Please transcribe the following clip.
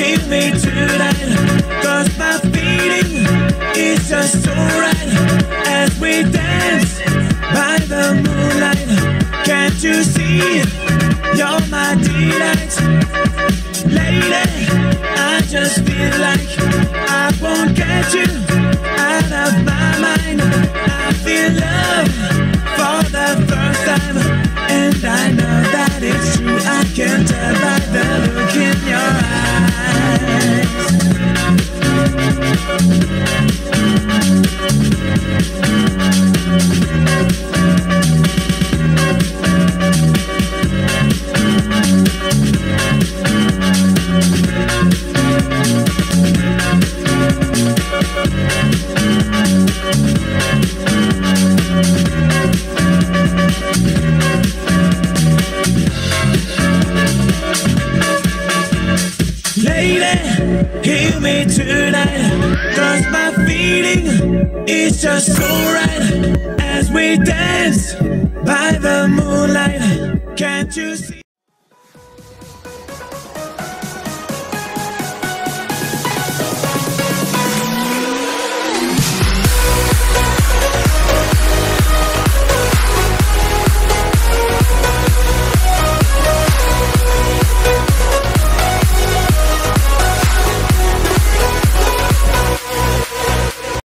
take me tonight. Cause my feeling is just so right As we dance by the moonlight Can't you see? You're my delight. Lady, I just feel like I won't get you out of my Lady, me tonight. Cause my feeling is just so right as we dance by the moonlight. Can't you see?